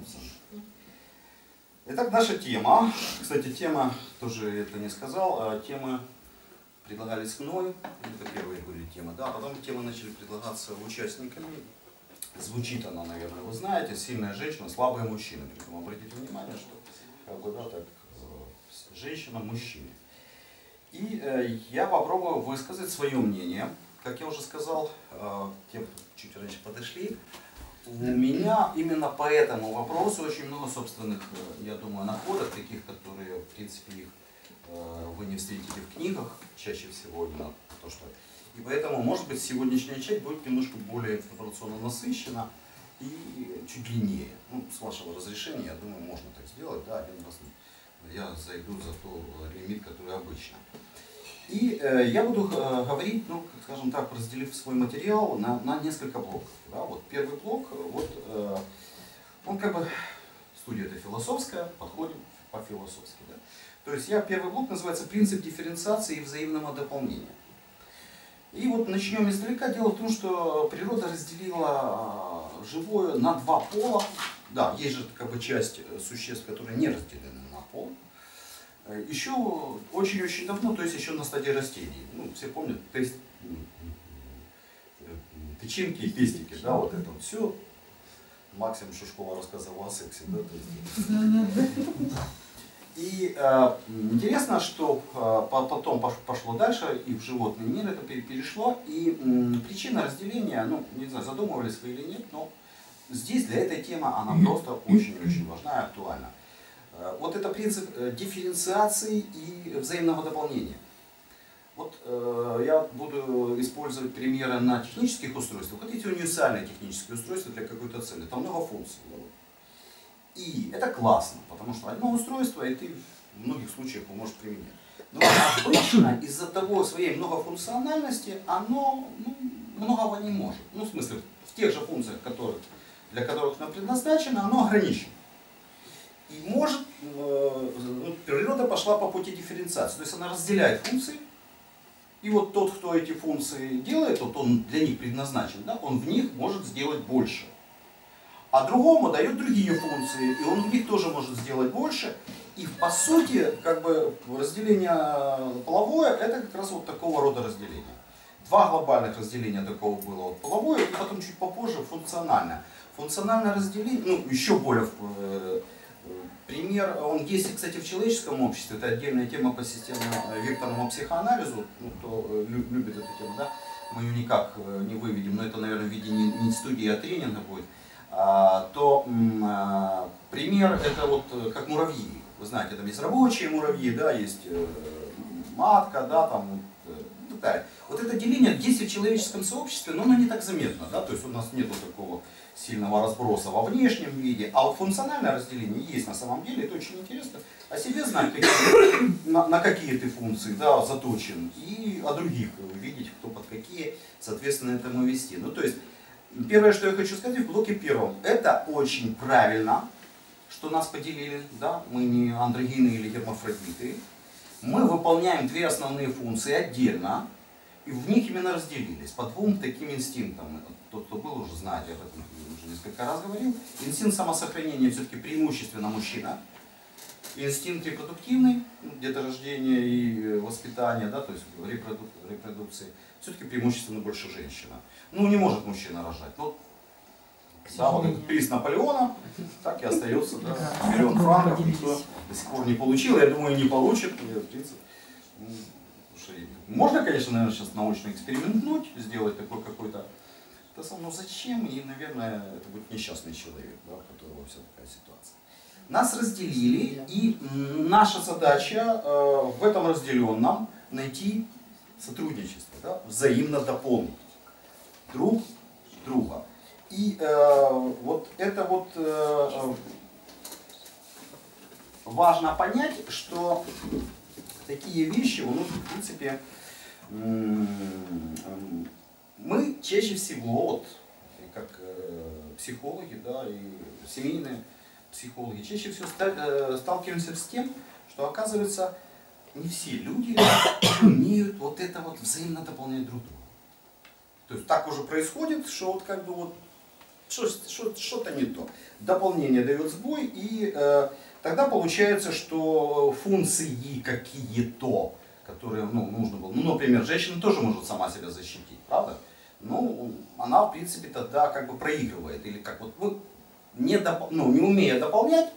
вернуться. Итак, наша тема. Кстати, тема, тоже это не сказал, а темы предлагались мной. Это первые были темы, да, а потом темы начали предлагаться участниками. Звучит она, наверное, вы знаете, сильная женщина, слабые мужчины. Притом обратите внимание, что как бы, да, так, э, женщина, мужчина. И э, я попробую высказать свое мнение. Как я уже сказал, э, тем, кто чуть раньше подошли, у меня именно по этому вопросу очень много собственных, э, я думаю, находок, таких, которые, в принципе, их э, вы не встретите в книгах чаще всего именно то, что... И поэтому, может быть, сегодняшняя часть будет немножко более информационно насыщена и чуть длиннее. Ну, с вашего разрешения, я думаю, можно так сделать, да, один раз я зайду за тот лимит, который обычно. И э, я буду э, говорить, ну, скажем так, разделив свой материал на, на несколько блоков. Да? Вот первый блок, вот, э, он как бы, студия это философская, подходим по-философски. Да? То есть я первый блок называется «Принцип дифференциации и взаимного дополнения». И вот начнем издалека. Дело в том, что природа разделила э, живое на два пола. Да, есть же как бы часть э, существ, которые не разделены на пол. Э, еще очень-очень давно, то есть еще на стадии растений. Ну, все помнят, тест, тычинки и пестики, да, вот это вот все. Максим Шушкова рассказывал о сексе, да, то есть. И э, интересно, что э, потом пошло дальше, и в животный мир это перешло, и э, причина разделения, ну, не знаю, задумывались вы или нет, но здесь для этой темы она просто очень-очень важна и актуальна. Э, вот это принцип э, дифференциации и взаимного дополнения. Вот э, я буду использовать примеры на технических устройствах. Хотите универсальные технические устройства для какой-то цели. Там много функций. И это классно, потому что одно устройство, и ты в многих случаях его можешь применять. Но обычно из-за того своей многофункциональности оно ну, многого не может. Ну, в смысле, в тех же функциях, которых, для которых оно предназначено, оно ограничено. И может, э, ну, природа пошла по пути дифференциации. То есть она разделяет функции. И вот тот, кто эти функции делает, вот он для них предназначен, да, он в них может сделать больше. А другому дает другие функции, и он в них тоже может сделать больше. И по сути, как бы разделение половое, это как раз вот такого рода разделение. Два глобальных разделения такого было. Вот половое, и потом чуть попозже функциональное. Функциональное разделение, ну еще более э, Пример, он есть, кстати, в человеческом обществе, это отдельная тема по системно-векторному э, психоанализу, ну, кто э, любит эту тему, да, мы ее никак э, не выведем, но это, наверное, в виде не, студии, а тренинга будет, а, то а, пример это вот как муравьи. Вы знаете, там есть рабочие муравьи, да, есть матка, да, там, да. Вот это деление есть в человеческом сообществе, но оно не так заметно, да, то есть у нас нету такого сильного разброса во внешнем виде, а вот функциональное разделение есть на самом деле, это очень интересно. О себе знать, какие, на, на какие ты функции да, заточен, и о других видеть, кто под какие, соответственно, этому вести. Ну, то есть, первое, что я хочу сказать в блоке первом, это очень правильно, что нас поделили, да, мы не андрогины или гермафродиты, мы выполняем две основные функции отдельно, и в них именно разделились по двум таким инстинктам. Тот, кто был, уже знает, я об этом уже несколько раз говорил. Инстинкт самосохранения все-таки преимущественно мужчина. Инстинкт репродуктивный, ну, деторождения и воспитания, да, то есть репродук, репродукции, все-таки преимущественно больше женщина. Ну, не может мужчина рожать. Ну, да, вот этот приз Наполеона, так и остается, да, миллион франков, никто до сих пор не получил, я думаю, не получит, в принципе. Можно, конечно, наверное, сейчас научно экспериментнуть, сделать такой какой-то сам, но зачем? И, наверное, это будет несчастный человек, да, у которого вся такая ситуация. Нас разделили, и наша задача э, в этом разделенном найти сотрудничество, да, взаимно дополнить друг друга. И э, вот это вот э, важно понять, что такие вещи, ну, в принципе, мы чаще всего, вот, как э, психологи, да, и семейные психологи, чаще всего э, сталкиваемся с тем, что оказывается, не все люди умеют вот это вот взаимно дополнять друг друга. То есть так уже происходит, что вот как бы вот что-то не то. Дополнение дает сбой, и э, тогда получается, что функции какие-то, которые ну, нужно было, ну, например, женщина тоже может сама себя защитить, правда? Ну, она, в принципе, тогда как бы проигрывает, или как вот, ну, не, доп, ну, не умея дополнять,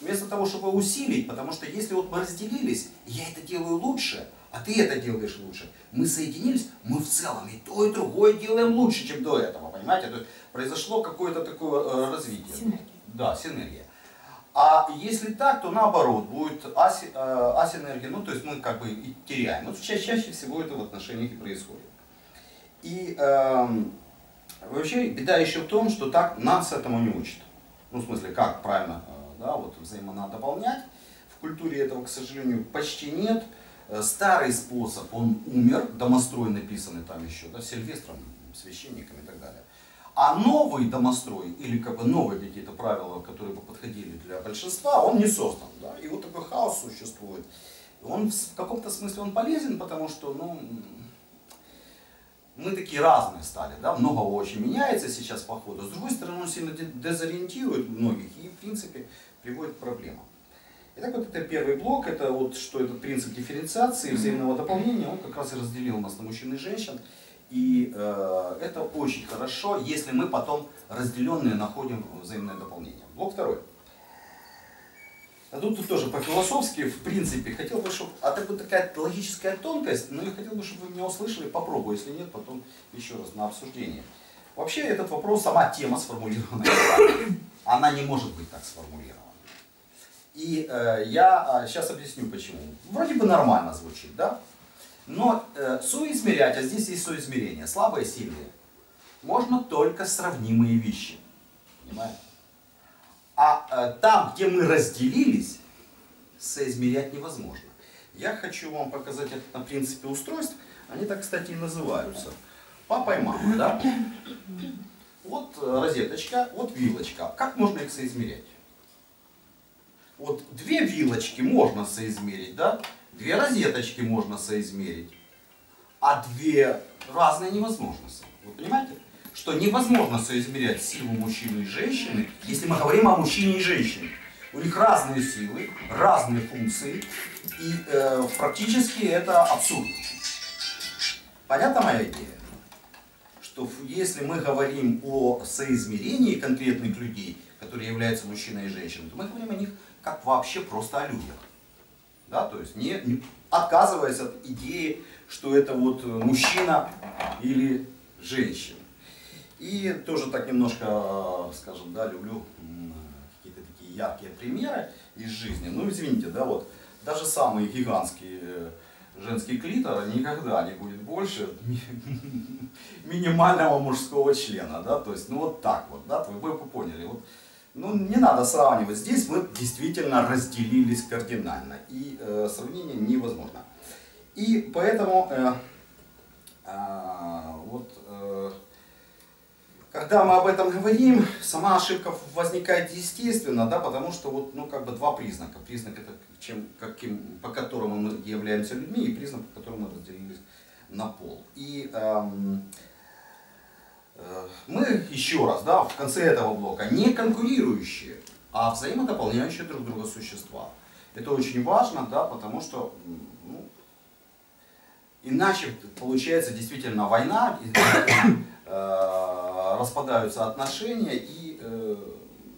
вместо того, чтобы усилить, потому что если вот мы разделились, я это делаю лучше, а ты это делаешь лучше, мы соединились, мы в целом и то, и другое делаем лучше, чем до этого, понимаете? То есть произошло какое-то такое э, развитие. Синергия. Да, синергия. А если так, то наоборот, будет аси, э, асинергия, ну то есть мы как бы и теряем. Вот чаще, чаще всего это в отношениях и происходит. И э, вообще беда еще в том, что так нас этому не учат. Ну, в смысле, как правильно э, да, вот взаимно дополнять. В культуре этого, к сожалению, почти нет. Э, старый способ, он умер, домострой написанный там еще, да, Сильвестром, священниками и так далее. А новый домострой, или как бы новые какие-то правила, которые бы подходили для большинства, он не создан. Да? И вот такой хаос существует. Он в каком-то смысле он полезен, потому что ну, мы такие разные стали, да? много очень меняется сейчас по ходу. С другой стороны, он сильно дезориентирует многих и, в принципе, приводит к проблемам. Итак, вот это первый блок, это вот что этот принцип дифференциации, взаимного дополнения, он как раз и разделил нас на мужчин и женщин. И э, это очень хорошо, если мы потом разделенные находим взаимное дополнение. Блок второй. А тут, тоже по-философски, в принципе, хотел бы, чтобы, а это будет такая логическая тонкость, но я хотел бы, чтобы вы меня услышали, попробую, если нет, потом еще раз на обсуждение. Вообще этот вопрос, сама тема сформулирована Она не может быть так сформулирована. И э, я сейчас а, объясню почему. Вроде бы нормально звучит, да? Но э, соизмерять, а здесь есть соизмерение, слабое и сильное, можно только сравнимые вещи. Понимаете? А э, там, где мы разделились, соизмерять невозможно. Я хочу вам показать это на принципе устройств. Они так, кстати, и называются. Папа и мама, да? Вот э, розеточка, вот вилочка. Как можно их соизмерять? Вот две вилочки можно соизмерить, да? Две розеточки можно соизмерить. А две разные невозможно. Вы понимаете? что невозможно соизмерять силу мужчины и женщины, если мы говорим о мужчине и женщине. У них разные силы, разные функции, и э, практически это абсурд. Понятна моя идея? Что если мы говорим о соизмерении конкретных людей, которые являются мужчиной и женщиной, то мы говорим о них как вообще просто о людях. Да, то есть не, не отказываясь от идеи, что это вот мужчина или женщина. И тоже так немножко, скажем, да, люблю какие-то такие яркие примеры из жизни. Ну, извините, да, вот, даже самый гигантский э, женский клитор никогда не будет больше минимального мужского члена, да, то есть, ну, вот так вот, да, вы бы поняли, вот, ну, не надо сравнивать, здесь мы действительно разделились кардинально, и э, сравнение невозможно. И поэтому, э, э, вот, э, когда мы об этом говорим, сама ошибка возникает естественно, да, потому что вот, ну, как бы два признака. Признак это чем, каким, по которому мы являемся людьми, и признак, по которому мы разделились на пол. И эм, мы еще раз, да, в конце этого блока, не конкурирующие, а взаимодополняющие друг друга существа. Это очень важно, да, потому что ну, иначе получается действительно война, Э, распадаются отношения и э,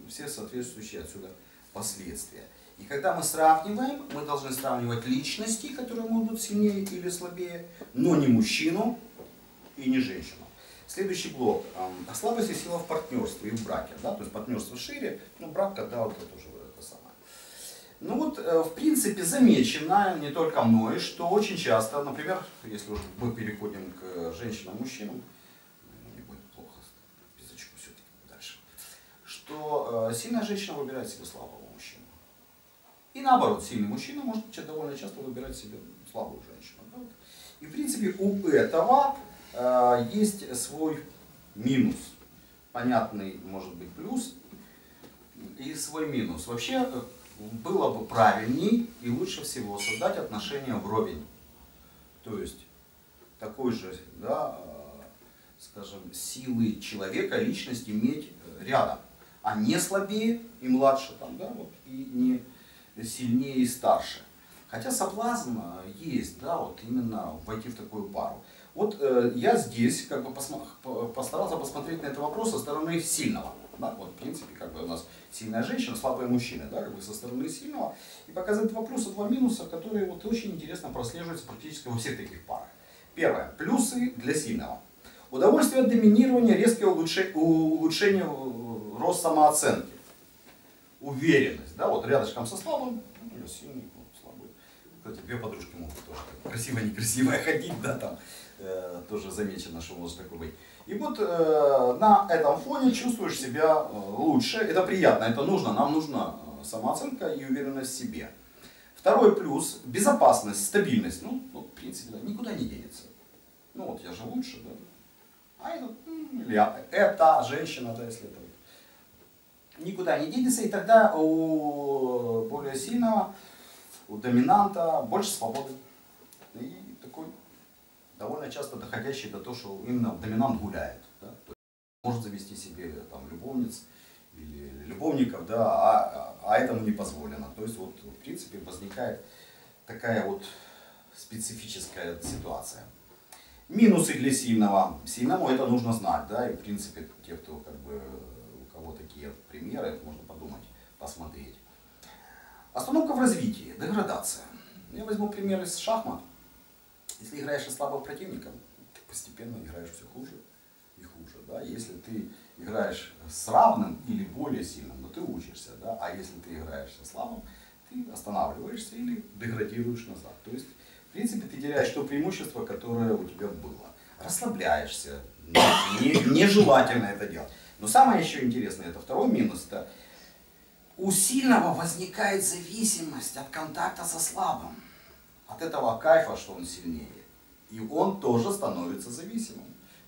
все соответствующие отсюда последствия. И когда мы сравниваем, мы должны сравнивать личности, которые могут быть сильнее или слабее, но не мужчину и не женщину. Следующий блок. Э, слабость и сила в партнерстве и в браке. Да? То есть партнерство шире, но брак, когда вот это уже это самое. Ну вот, в принципе, замечено не только мной, что очень часто, например, если уже мы переходим к женщинам-мужчинам, что э, сильная женщина выбирает себе слабого мужчину. И наоборот, сильный мужчина может довольно часто выбирать себе слабую женщину. И в принципе у этого э, есть свой минус. Понятный может быть плюс и свой минус. Вообще э, было бы правильней и лучше всего создать отношения вровень. То есть такой же, да, э, скажем, силы человека, личность иметь рядом, а не слабее и младше, там, да, вот, и не сильнее и старше. Хотя соблазн э, есть, да, вот именно войти в такую пару. Вот э, я здесь как бы постарался посмотреть на этот вопрос со стороны сильного. Да? Вот, в принципе, как бы у нас сильная женщина, слабые мужчины, да, как бы со стороны сильного. И показать вопросы, два минуса, которые вот очень интересно прослеживаются практически во всех таких парах. Первое. Плюсы для сильного. Удовольствие от доминирования, резкое улучшение, улучшение э, рост самооценки. Уверенность. Да, вот рядышком со слабым, ну, сильный, слабый. Кстати, две подружки могут тоже красиво некрасиво ходить, да, там тоже замечено, что может такое быть. И вот э, на этом фоне чувствуешь себя э, лучше. Это приятно, это нужно. Нам нужна э, самооценка и уверенность в себе. Второй плюс – безопасность, стабильность. Ну, ну, в принципе, да, никуда не денется. Ну вот, я же лучше, да. А это, или это женщина, да, если это никуда не денется, и тогда у более сильного, у доминанта больше свободы. И такой довольно часто доходящий до того, что именно доминант гуляет. Да? может завести себе там, любовниц или любовников, да, а, а этому не позволено. То есть вот в принципе возникает такая вот специфическая ситуация. Минусы для сильного. Сильному это нужно знать, да, и в принципе те, кто как бы у кого такие примеры, можно подумать, посмотреть. Остановка в развитии, деградация. Я возьму пример из шахмат. Если играешь со слабым противником, ты постепенно играешь все хуже и хуже. Да? Если ты играешь с равным или более сильным, но ты учишься. Да? А если ты играешь со слабым, ты останавливаешься или деградируешь назад. То есть, в принципе, ты теряешь то преимущество, которое у тебя было. Расслабляешься. Не, нежелательно это делать. Но самое еще интересное, это второй минус, это у сильного возникает зависимость от контакта со слабым от этого кайфа, что он сильнее. И он тоже становится зависимым.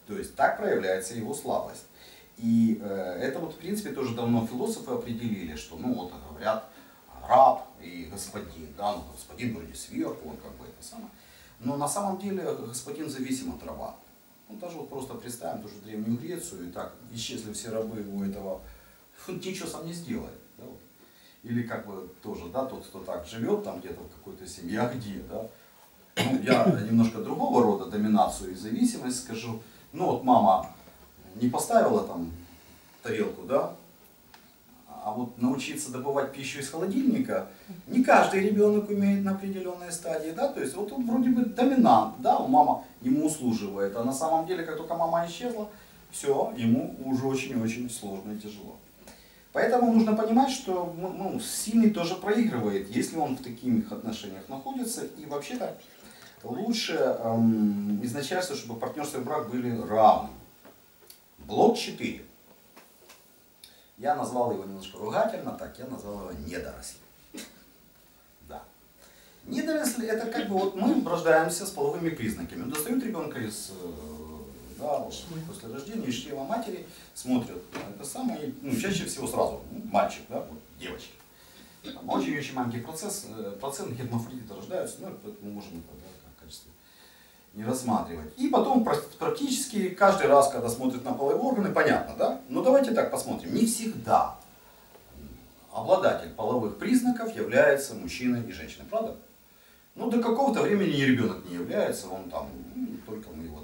То есть так проявляется его слабость. И э, это вот в принципе тоже давно философы определили, что ну вот говорят раб и господин, да, ну господин вроде сверху, он как бы это самое. Но на самом деле господин зависим от раба. Ну даже вот просто представим тоже Древнюю Грецию, и так исчезли все рабы у этого, ничего сам не сделает. Или как бы тоже, да, тот, кто так живет там где-то в какой-то семье, а где, да. Ну, я немножко другого рода доминацию и зависимость скажу. Ну вот мама не поставила там тарелку, да, а вот научиться добывать пищу из холодильника не каждый ребенок умеет на определенной стадии, да, то есть вот он вроде бы доминант, да, мама ему услуживает, а на самом деле, как только мама исчезла, все, ему уже очень-очень сложно и тяжело. Поэтому нужно понимать, что ну, ну, сильный тоже проигрывает, если он в таких отношениях находится. И вообще-то лучше эм, изначально, чтобы партнерство и брак были равны. Блок 4. Я назвал его немножко ругательно, так я назвал его недоросли. Да. Недоросли это как бы вот мы рождаемся с половыми признаками. Достают ребенка из э, да, вот, после рождения из чрева матери смотрят это самое, ну, чаще всего сразу, ну, мальчик, да, вот, девочки. Там очень-очень маленький процесс, э, процент гермафродита рождаются, ну, это мы можем это да, в качестве не рассматривать. И потом практически каждый раз, когда смотрят на половые органы, понятно, да? Но давайте так посмотрим. Не всегда обладатель половых признаков является мужчиной и женщиной, правда? Ну, до какого-то времени ребенок не является, он там, ну, только мы его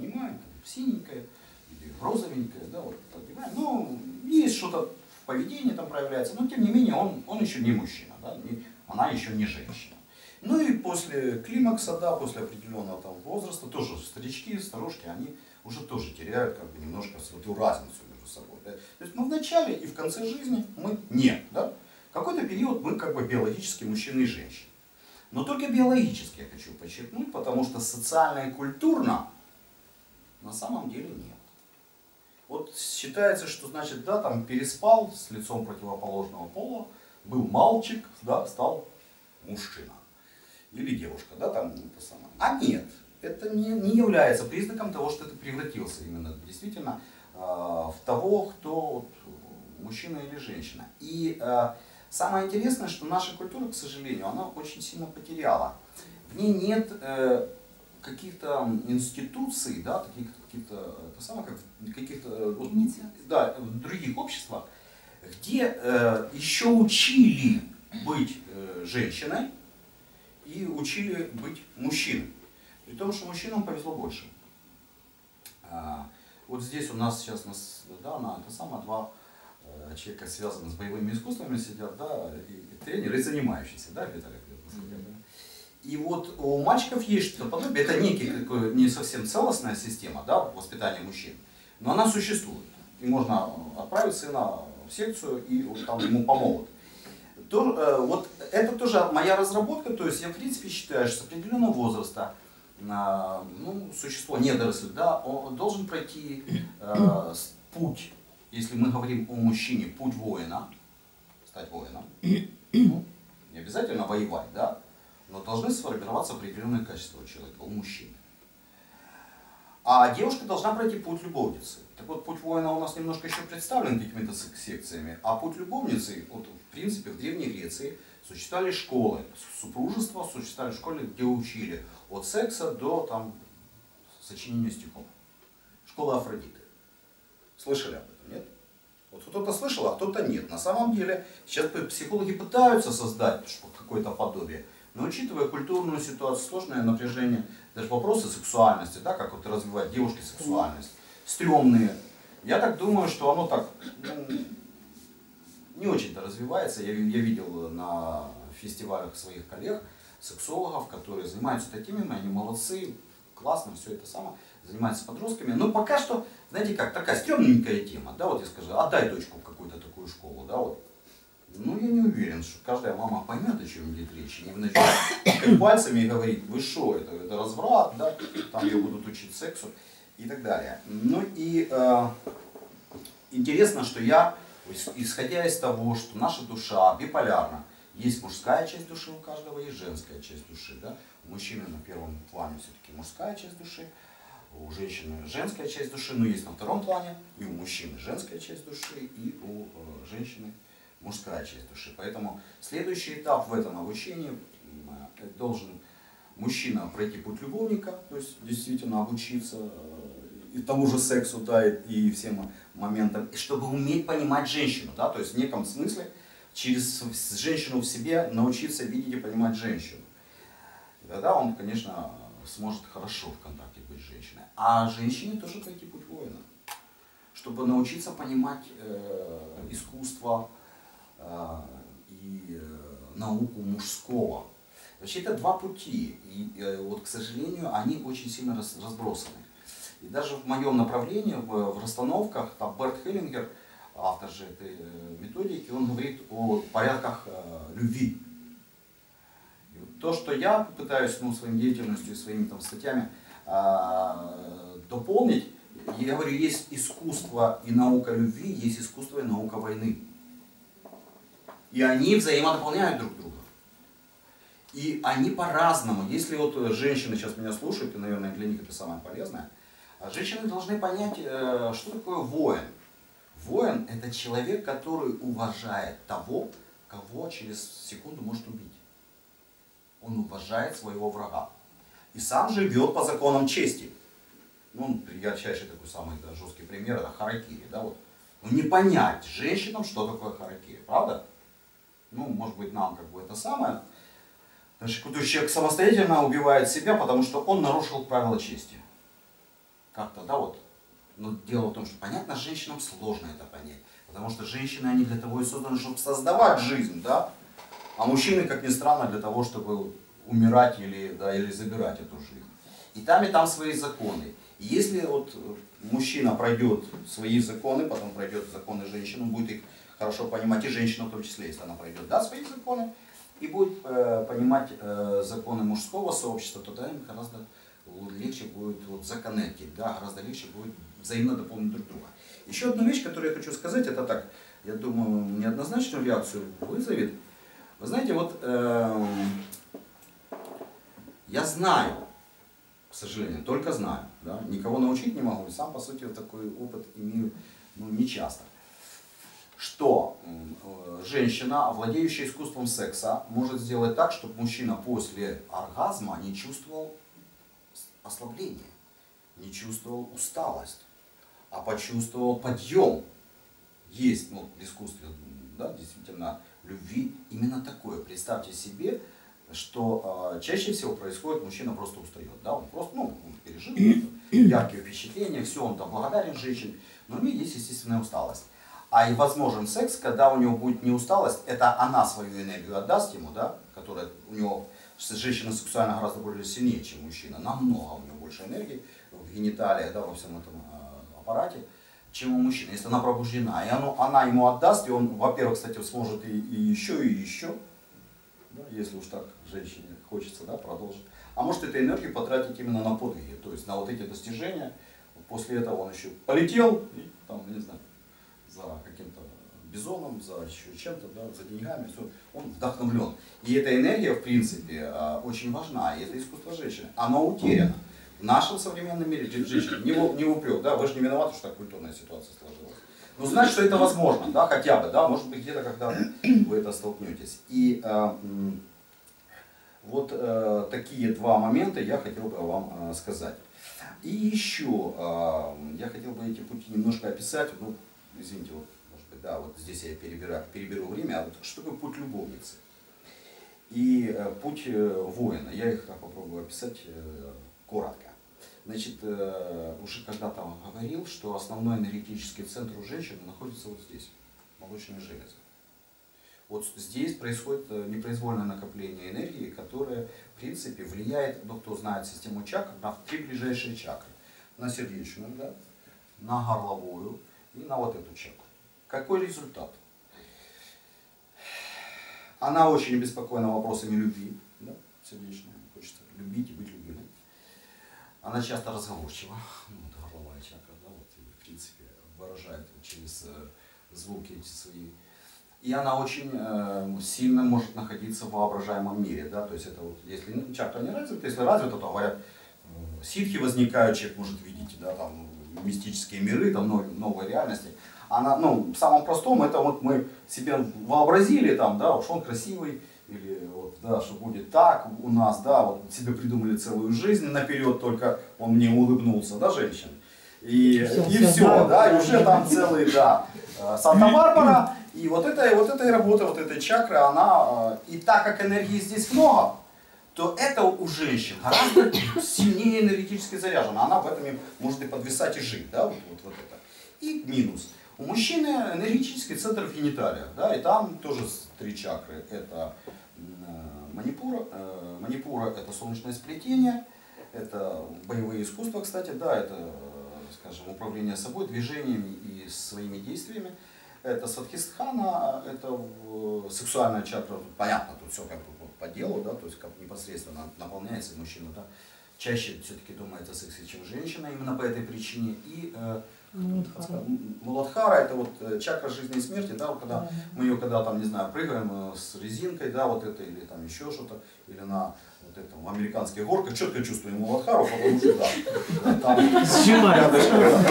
воспринимаем, там, синенькое или розовенькое, да, вот одеваем. Ну, есть что-то в поведении там проявляется, но тем не менее он, он еще не мужчина, да, не, она еще не женщина. Ну и после климакса, да, после определенного там возраста, тоже старички, старушки, они уже тоже теряют как бы немножко эту разницу между собой. Да? То есть мы в начале и в конце жизни мы нет, да? Какой-то период мы как бы биологически мужчины и женщины. Но только биологически я хочу подчеркнуть, потому что социально и культурно на самом деле нет. Вот считается, что значит, да, там переспал с лицом противоположного пола, был мальчик, да, стал мужчина. Или девушка, да, там это самое. А нет, это не, не является признаком того, что ты превратился именно действительно э, в того, кто вот, мужчина или женщина. И э, самое интересное, что наша культура, к сожалению, она очень сильно потеряла. В ней нет э, каких-то институций, да, каких-то каких-то, это самое, как каких-то, вот, да, других обществах, где э, еще учили быть э, женщиной и учили быть мужчиной. При том, что мужчинам повезло больше. А, вот здесь у нас сейчас нас, да, на это самое два э, человека связаны с боевыми искусствами сидят, да, и, и тренер, и занимающийся, да, Виталий и вот у мальчиков есть что-то подобие, это некий не совсем целостная система да, воспитания мужчин, но она существует. И можно отправить сына в секцию, и вот там ему помогут. То, э, вот это тоже моя разработка, то есть я в принципе считаю, что с определенного возраста э, ну, существо недоросль, да, он должен пройти э, путь, если мы говорим о мужчине, путь воина, стать воином. Ну, не обязательно воевать, да, но должны сформироваться определенные качества у человека, у мужчины. А девушка должна пройти путь любовницы. Так вот, путь воина у нас немножко еще представлен какими-то секциями, а путь любовницы, вот, в принципе, в Древней Греции существовали школы супружества, существовали школы, где учили от секса до там, сочинения стихов. Школа Афродиты. Слышали об этом, нет? Вот кто-то слышал, а кто-то нет. На самом деле, сейчас психологи пытаются создать какое-то подобие. Но учитывая культурную ситуацию, сложное напряжение, даже вопросы сексуальности, да, как вот развивать девушке сексуальность, стрёмные, я так думаю, что оно так ну, не очень-то развивается. Я, я видел на фестивалях своих коллег, сексологов, которые занимаются такими, они молодцы, классно, все это самое, занимаются подростками. Но пока что, знаете как, такая стрёмненькая тема, да, вот я скажу, отдай дочку в какую-то такую школу, да, вот ну, я не уверен, что каждая мама поймет, о чем идет речь. Не начнет пальцами и говорить, вы что, это, это разврат, да, там ее будут учить сексу и так далее. Ну и э, интересно, что я, исходя из того, что наша душа биполярна, есть мужская часть души у каждого, есть женская часть души. Да? У мужчины на первом плане все-таки мужская часть души, у женщины женская часть души, но есть на втором плане и у мужчины женская часть души, и у э, женщины мужская часть души. Поэтому следующий этап в этом обучении э, должен мужчина пройти путь любовника, то есть действительно обучиться э, и тому же сексу, да, и всем моментам, чтобы уметь понимать женщину, да, то есть в неком смысле через женщину в себе научиться видеть и понимать женщину. И тогда он, конечно, сможет хорошо в контакте быть с женщиной. А женщине тоже пройти путь воина, чтобы научиться понимать э, искусство, и э, науку мужского. Вообще это два пути, и э, вот, к сожалению, они очень сильно разбросаны. И даже в моем направлении, в, расстановках, там Берт Хеллингер, автор же этой э, методики, он говорит о порядках любви. И вот то, что я пытаюсь ну, своей деятельностью, своими там, статьями э, дополнить, я говорю, есть искусство и наука любви, есть искусство и наука войны. И они взаимодополняют друг друга. И они по-разному. Если вот женщины сейчас меня слушают, и, наверное, для них это самое полезное, а женщины должны понять, э, что такое воин. Воин – это человек, который уважает того, кого через секунду может убить. Он уважает своего врага. И сам живет по законам чести. Ну, ярчайший такой самый да, жесткий пример – это харакири. Да, вот. Ну, не понять женщинам, что такое харакири, правда? Ну, может быть, нам как бы это самое. Значит, то человек самостоятельно убивает себя, потому что он нарушил правила чести. Как-то, да, вот. Но дело в том, что, понятно, женщинам сложно это понять. Потому что женщины, они для того и созданы, чтобы создавать жизнь, да. А мужчины, как ни странно, для того, чтобы умирать или, да, или забирать эту жизнь. И там, и там свои законы. И если вот мужчина пройдет свои законы, потом пройдет законы женщины, он будет их хорошо понимать, и женщина в том числе, если она пройдет да, свои законы, и будет э, понимать э, законы мужского сообщества, то тогда им гораздо легче будет вот, законнектить, да, гораздо легче будет взаимно дополнить друг друга. Еще одну вещь, которую я хочу сказать, это так, я думаю, неоднозначную реакцию вызовет. Вы знаете, вот э, я знаю, к сожалению, только знаю, да, никого научить не могу, сам, по сути, такой опыт имею ну, не часто что э, женщина, владеющая искусством секса, может сделать так, чтобы мужчина после оргазма не чувствовал ослабление, не чувствовал усталость, а почувствовал подъем, есть ну, в искусстве да, действительно любви именно такое. Представьте себе, что э, чаще всего происходит, мужчина просто устает, да, он просто, ну, он пережил яркие впечатления, все, он там благодарен женщине, но у нее есть естественная усталость. А и возможен секс, когда у него будет не усталость, это она свою энергию отдаст ему, да, которая у него, женщина сексуально гораздо более сильнее, чем мужчина, намного у него больше энергии в гениталиях, да, во всем этом э, аппарате, чем у мужчины, если она пробуждена. И оно, она ему отдаст, и он, во-первых, кстати, сможет и, и еще, и еще, да, если уж так женщине хочется да, продолжить. А может эту энергию потратить именно на подвиги, то есть на вот эти достижения. После этого он еще полетел, и там, не знаю, за каким-то бизоном, за еще чем-то, да, за деньгами, все, он вдохновлен. И эта энергия, в принципе, а, очень важна, и это искусство женщины. Оно утеряно. В нашем современном мире женщина не, не упрек, да, вы же не виноваты, что так культурная ситуация сложилась. Но знать, что это возможно, да, хотя бы, да, может быть, где-то когда вы это столкнетесь. И э, вот э, такие два момента я хотел бы вам э, сказать. И еще э, я хотел бы эти пути немножко описать, ну, извините, вот, может быть, да, вот здесь я переберу, переберу время, а вот что такое путь любовницы? И э, путь э, воина, я их так попробую описать э, коротко. Значит, уже когда-то говорил, что основной энергетический центр у женщины находится вот здесь, молочные железы. Вот здесь происходит непроизвольное накопление энергии, которое, в принципе, влияет, ну, кто знает систему чакр, на три ближайшие чакры. На сердечную, да, на горловую и на вот эту чакру. Какой результат? Она очень обеспокоена вопросами любви, да, сердечная, хочется любить и быть любимой. Она часто разговорчива, ну, вот горловая чакра, да, вот, и, в принципе, выражает через э, звуки эти свои и она очень э, сильно может находиться в воображаемом мире. Да? То есть это вот, если чакра не развита, если развита, то говорят, ситхи возникают, человек может видеть, да, там, мистические миры, там, новые, новые реальности. Она, ну, в самом простом, это вот мы себе вообразили, там, да, что он красивый, или вот, да, что будет так у нас, да, вот себе придумали целую жизнь наперед, только он мне улыбнулся, да, женщин. И, все, и все, все да, и уже там целый, да, э, Санта-Барбара, и вот эта, вот эта работа, вот эта чакра, она, э, и так как энергии здесь много, то это у женщин гораздо сильнее энергетически заряжена. Она в этом может и подвисать и жить, да, вот, вот, вот это. И минус. У мужчины энергетический центр в гениталиях, да, и там тоже три чакры. Это э, манипура, э, манипура это солнечное сплетение, это боевые искусства, кстати, да, это, скажем, управление собой, движениями и своими действиями это садхистхана, это сексуальная чакра, понятно, тут все как бы по делу, да, то есть как непосредственно наполняется мужчина, да, чаще все-таки думает о сексе, чем женщина, именно по этой причине. И э, Муладхара. Муладхара это вот э, чакра жизни и смерти, да, когда да. мы ее когда там, не знаю, прыгаем э, с резинкой, да, вот это, или там еще что-то, или на вот этом американских горках, четко чувствуем Муладхару, потому что да, там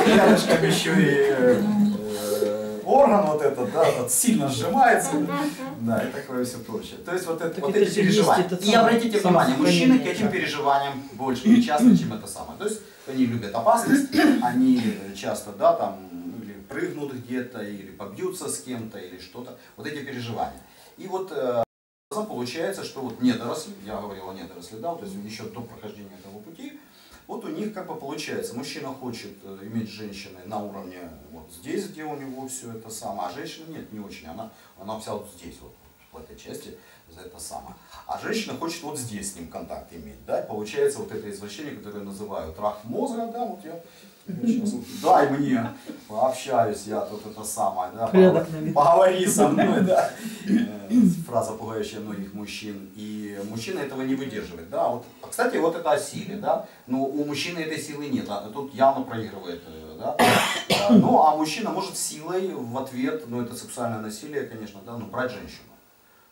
рядышком, еще и э, орган вот этот, да, вот сильно сжимается, да, и такое все прочее. То есть вот, это, вот эти переживания. И обратите внимание, мужчины к этим переживаниям больше причастны, чем это самое. То есть они любят опасность, они часто, да, там, или прыгнут где-то, или побьются с кем-то, или что-то. Вот эти переживания. И вот э, получается, что вот недоросли, я говорил о недоросли, да, то есть еще до прохождения этого пути, вот у них как бы получается, мужчина хочет э, иметь женщины на уровне вот здесь, где у него все это самое, а женщина нет, не очень, она, она вся вот здесь, вот в этой части, за это самое. А женщина хочет вот здесь с ним контакт иметь, да, и получается вот это извращение, которое называют рак мозга, да, вот я Сейчас, дай мне, пообщаюсь я тут это самое, да, поговори со мной, да. Э, фраза, пугающая многих мужчин. И мужчина этого не выдерживает, да. Вот, кстати, вот это о силе, да. Но у мужчины этой силы нет, а тут явно проигрывает, э, да. Э, ну, а мужчина может силой в ответ, ну, это сексуальное насилие, конечно, да, ну, брать женщину.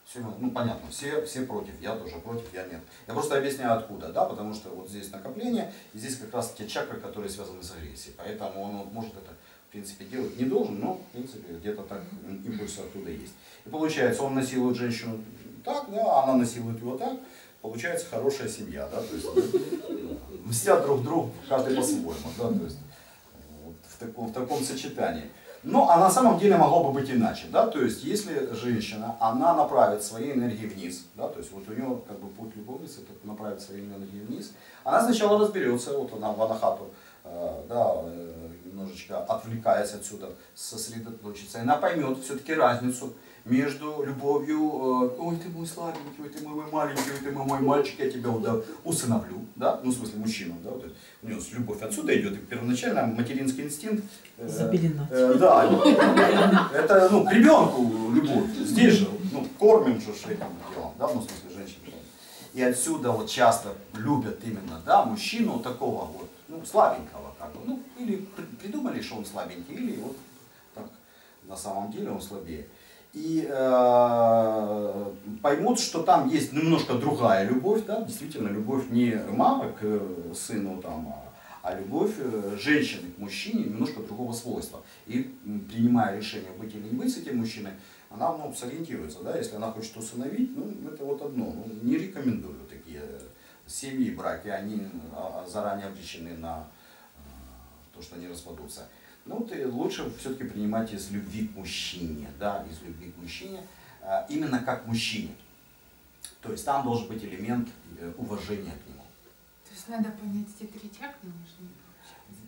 Все, ну понятно, все, все против, я тоже против, я нет. Я просто объясняю откуда, да, потому что вот здесь накопление, и здесь как раз те чакры, которые связаны с агрессией. Поэтому он может это, в принципе, делать не должен, но, в принципе, где-то так импульсы оттуда есть. И получается, он насилует женщину так, да, она насилует его так, получается хорошая семья, да, то есть да, мстят друг другу, каждый по-своему, да, то есть вот в таком, в таком сочетании. Но а на самом деле могло бы быть иначе, да, то есть если женщина, она направит свои энергии вниз, да, то есть вот у нее как бы путь любовницы, это направить свои энергии вниз, она сначала разберется, вот она в анахату, э, да, э, немножечко отвлекаясь отсюда, сосредоточится, и она поймет все-таки разницу между любовью, э, ой, ты мой слабенький, ой, ты мой маленький, ой, ты мой, мой мальчик, я тебя да, усыновлю, да, ну, в смысле, мужчину, да, вот, у него любовь отсюда идет, и первоначально материнский инстинкт. Э, Забелена. Э, да, это, ну, к ребенку любовь, здесь же, ну, кормим же этим делом, да, ну, в смысле, женщин. И отсюда вот часто любят именно, да, мужчину такого вот, ну, слабенького, как бы, ну, или придумали, что он слабенький, или вот так, на самом деле он слабее и э, поймут, что там есть немножко другая любовь, да, действительно любовь не мамы к сыну, там, а, а любовь э, женщины к мужчине немножко другого свойства. И принимая решение быть или не быть с этим мужчиной, она ну, сориентируется, да, если она хочет усыновить, ну, это вот одно, ну, не рекомендую такие семьи, браки, они а, заранее обречены на э, то, что они распадутся. Ну, ты лучше все-таки принимать из любви к мужчине, да, из любви к мужчине, а, именно как мужчине. То есть там должен быть элемент э, уважения к нему. То есть надо понять эти три чакры,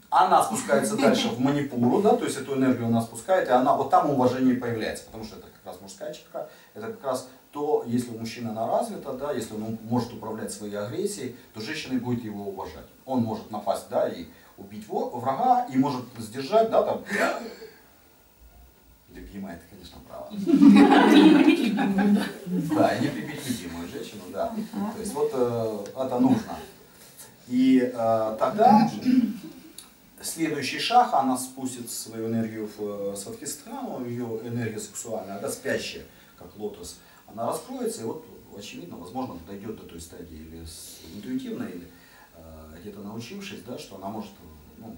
она спускается дальше в манипуру, да, то есть эту энергию она спускает, и она вот там уважение появляется, потому что это как раз мужская чакра, это как раз то, если у мужчины она развита, да, если он может управлять своей агрессией, то женщина будет его уважать. Он может напасть, да, и убить врага и может сдержать, да, там. Любимая, это, конечно, право. Да, и не прибить любимую женщину, да. То есть вот э, это нужно. И э, тогда следующий шаг, она спустит свою энергию в э, Сватхистрану, ее энергия сексуальная, да, спящая, как лотос, она раскроется, и вот, очевидно, возможно, дойдет до той стадии или интуитивно, или где-то научившись, да, что она может ну,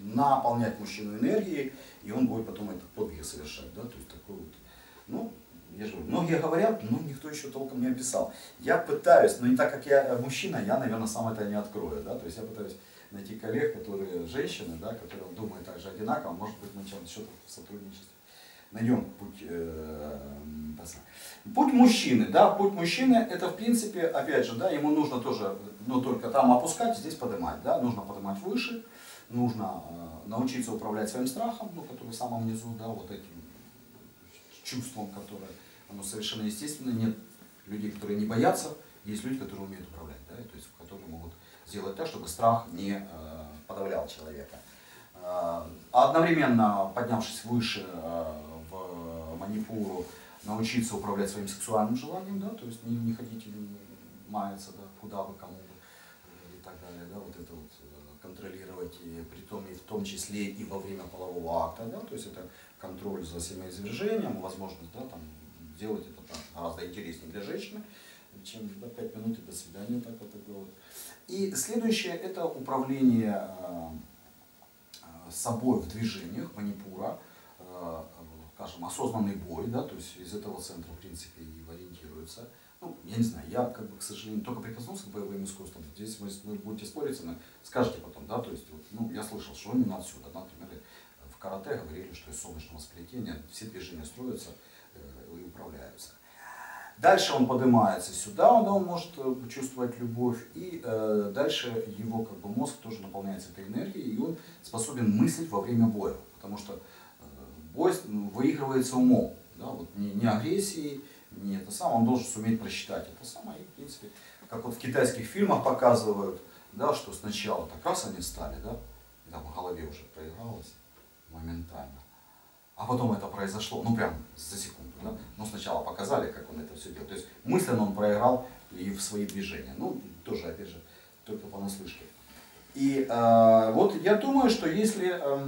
наполнять мужчину энергией, и он будет потом это подвиг совершать. Да? То есть такой вот, ну, я же говорю, многие говорят, но никто еще толком не описал. Я пытаюсь, но не так как я мужчина, я, наверное, сам это не открою. Да? То есть я пытаюсь найти коллег, которые женщины, да, которые думают также одинаково, может быть, мы чем-то что-то в сотрудничестве найдем путь э, Путь мужчины, да, путь мужчины, это в принципе, опять же, да, ему нужно тоже, но только там опускать, здесь поднимать, да, нужно поднимать выше, нужно э, научиться управлять своим страхом, ну, который в самом низу, да, вот этим чувством, которое, оно совершенно естественно, нет людей, которые не боятся, есть люди, которые умеют управлять, да, то есть, которые могут сделать так, чтобы страх не э, подавлял человека. Э, одновременно поднявшись выше э, манипуру, научиться управлять своим сексуальным желанием, да, то есть не, не хотите маяться, да, куда бы, кому бы э, и так далее, да, вот это вот э, контролировать, и при том и в том числе и во время полового акта, да, то есть это контроль за семяизвержением, возможность, да, там, делать это там, гораздо интереснее для женщины, чем да, 5 минут и до свидания, так вот это вот. И следующее это управление э, собой в движениях, манипура, скажем, осознанный бой, да, то есть из этого центра, в принципе, и ориентируется. Ну, я не знаю, я, как бы, к сожалению, только прикоснулся к боевым искусствам. Здесь вы, вы будете спорить мной, скажете потом, да, то есть, вот, ну, я слышал, что именно отсюда, например, в карате говорили, что из солнечного сплетения все движения строятся э, и управляются. Дальше он поднимается сюда, да, он может э, чувствовать любовь, и э, дальше его как бы, мозг тоже наполняется этой энергией, и он способен мыслить во время боя, потому что бой выигрывается умом. Да, вот не, не агрессией, не это самое, он должен суметь просчитать это самое. И, в принципе, как вот в китайских фильмах показывают, да, что сначала так раз они стали, да, и там в голове уже проигралось моментально. А потом это произошло, ну прям за секунду, да. Но сначала показали, как он это все делал. То есть мысленно он проиграл и в свои движения. Ну, тоже, опять же, только понаслышке. И э, вот я думаю, что если э,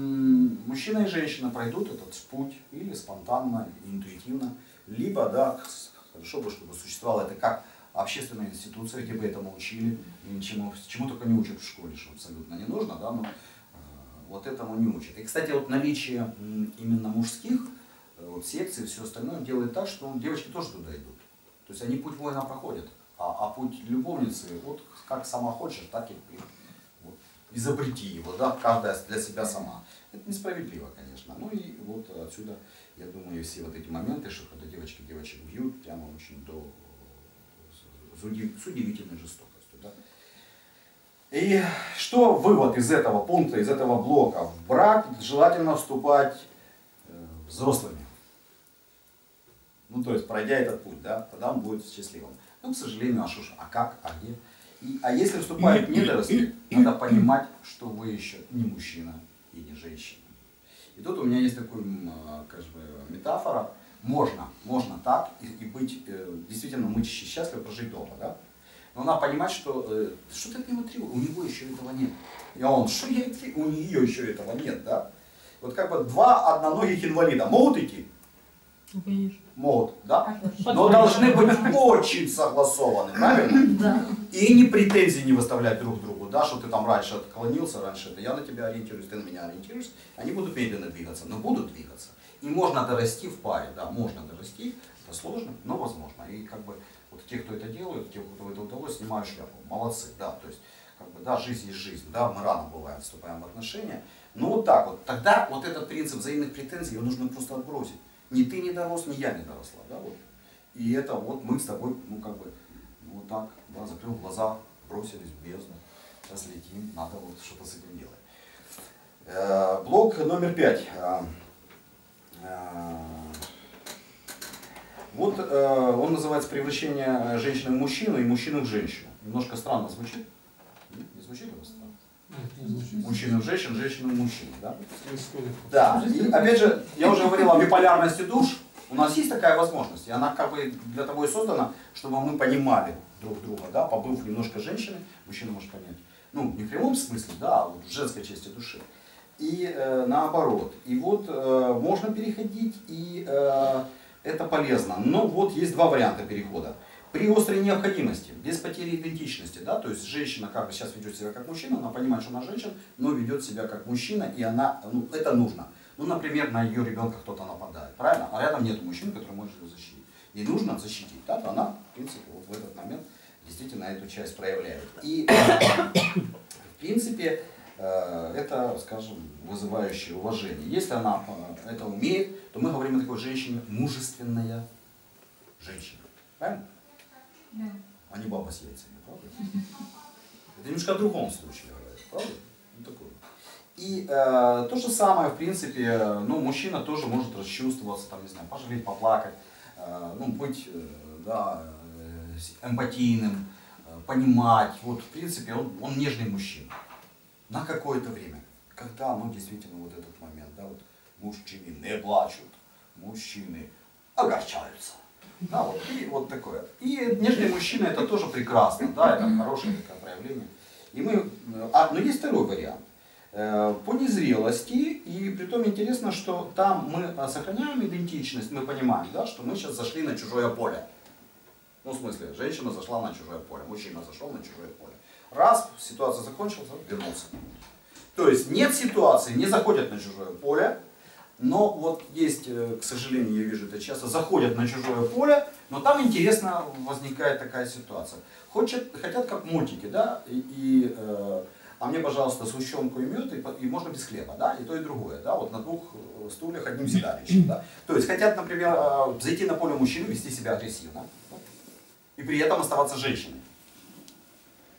мужчина и женщина пройдут этот путь или спонтанно, или интуитивно, либо, да, хорошо бы, чтобы существовало это как общественная институция, где бы этому учили, чему, чему только не учат в школе, что абсолютно не нужно, да, но э, вот этому не учат. И, кстати, вот наличие именно мужских э, вот, секций и все остальное делает так, что ну, девочки тоже туда идут. То есть они путь воина проходят, а, а путь любовницы, вот как сама хочешь, так и изобрети его, да, каждая для себя сама. Это несправедливо, конечно. Ну и вот отсюда, я думаю, все вот эти моменты, что когда девочки девочек бьют, прямо очень до с удивительной жестокостью. Да? И что вывод из этого пункта, из этого блока? В брак желательно вступать э, взрослыми. Ну, то есть, пройдя этот путь, да, тогда он будет счастливым. Ну, к сожалению, а что ж, а как, а где? И, а если вступают недоросли, надо понимать, что вы еще не мужчина и не женщина. И тут у меня есть такая как бы, метафора. Можно, можно так и, и быть, э, действительно, мы счастливы прожить дома, да? Но она понимает, что э, что ты от него требуешь, у него еще этого нет. И он, что я у нее еще этого нет, да? Вот как бы два одноногих инвалида могут идти? Ну, конечно. Могут, да? Но должны быть очень согласованы, правильно? Да. И не претензий не выставлять друг другу, да, что ты там раньше отклонился, раньше это я на тебя ориентируюсь, ты на меня ориентируешься. Они будут медленно двигаться, но будут двигаться. И можно дорасти в паре, да, можно дорасти, это сложно, но возможно. И как бы вот те, кто это делают, те, кто это удалось, снимают шляпу. Молодцы, да, то есть, как бы, да, жизнь есть жизнь, да, мы рано бываем, вступаем в отношения. Но вот так вот, тогда вот этот принцип взаимных претензий, его нужно просто отбросить. Ни ты не дорос, ни я не доросла, да, вот. И это вот мы с тобой, ну, как бы, вот так, да, закрыл глаза, бросились в бездну, сейчас летим, надо вот что-то с этим делать. Э, блок номер пять. Э, э, вот э, он называется «Превращение женщины в мужчину и мужчины в женщину». Немножко странно звучит. Не звучит это странно? Мужчина в женщину, женщина в мужчину. Да? Да. И опять же, я уже говорил о биполярности душ. У нас есть такая возможность, и она как бы для того и создана, чтобы мы понимали друг друга, да, побыв немножко женщиной, мужчина может понять. Ну, не в прямом смысле, да, а вот в женской части души. И э, наоборот. И вот э, можно переходить, и э, это полезно. Но вот есть два варианта перехода. При острой необходимости, без потери идентичности, да, то есть женщина как бы сейчас ведет себя как мужчина, она понимает, что она женщина, но ведет себя как мужчина, и она, ну, это нужно. Ну, например, на ее ребенка кто-то нападает, правильно? А рядом нет мужчины, который может ее защитить. И нужно защитить, да, то она, в принципе, вот в этот момент действительно эту часть проявляет. И, в принципе, э, это, скажем, вызывающее уважение. Если она э, это умеет, то мы говорим о такой женщине мужественная женщина. Правильно? Да. А не баба с яйцами, правда? Это немножко о другом случае говорит, правда? Ну, такое. И э, то же самое, в принципе, ну, мужчина тоже может расчувствоваться, там, не знаю, пожалеть, поплакать, э, ну, быть, э, да, э, эмпатийным, э, понимать. Вот, в принципе, он, он нежный мужчина. На какое-то время. Когда, ну, действительно, вот этот момент, да, вот, мужчины не плачут, мужчины огорчаются. Да, вот, и вот такое. И нежный мужчина это тоже прекрасно, да, это хорошее такое проявление. И мы, а, но есть второй вариант. Э, по незрелости, и при том интересно, что там мы а, сохраняем идентичность, мы понимаем, да, что мы сейчас зашли на чужое поле. Ну, в смысле, женщина зашла на чужое поле, мужчина зашел на чужое поле. Раз, ситуация закончилась, вернулся. То есть нет ситуации, не заходят на чужое поле, но вот есть, э, к сожалению, я вижу это часто, заходят на чужое поле, но там интересно возникает такая ситуация. Хочет, хотят как мультики, да, и, и э, а мне, пожалуйста, сгущенку и мед, и, и можно без хлеба, да, и то, и другое, да, вот на двух э, стульях одним седалищем, да. То есть хотят, например, э, зайти на поле мужчины, вести себя агрессивно, и при этом оставаться женщиной.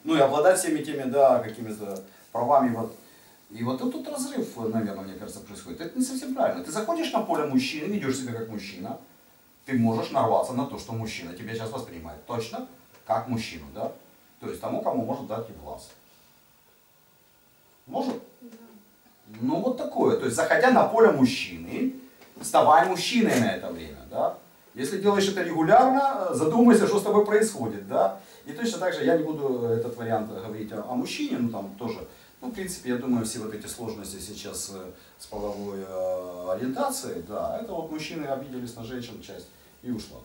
Ну и обладать всеми теми, да, какими-то правами, вот. И вот тут, тут разрыв, наверное, мне кажется, происходит. Это не совсем правильно. Ты заходишь на поле мужчины, ведешь себя как мужчина, ты можешь нарваться на то, что мужчина тебя сейчас воспринимает точно как мужчину, да? То есть тому, кому может дать и глаз. Может? Ну вот такое. То есть заходя на поле мужчины, вставай мужчиной на это время, да? Если делаешь это регулярно, задумайся, что с тобой происходит, да? И точно так же я не буду этот вариант говорить о, о мужчине, ну там тоже, ну в принципе, я думаю, все вот эти сложности сейчас э, с половой э, ориентацией, да, это вот мужчины обиделись на женщин часть и ушла.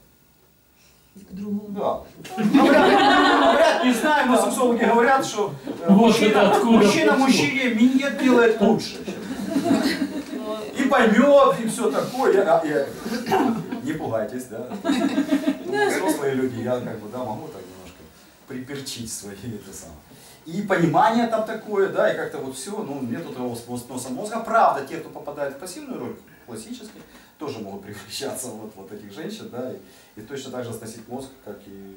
К другому. Да. Говорят, не знаю, но сексологи говорят, что э, мужчина, мужчина мужчине минет делает лучше. И поймет, и все такое. Не пугайтесь, да. Взрослые люди, я как бы, да, могу так немножко приперчить свои это самое. И понимание там такое, да, и как-то вот все, ну, нет этого с носа мозга. Правда, те, кто попадает в пассивную роль, классический, тоже могут превращаться вот, вот этих женщин, да, и, и точно так же сносить мозг, как и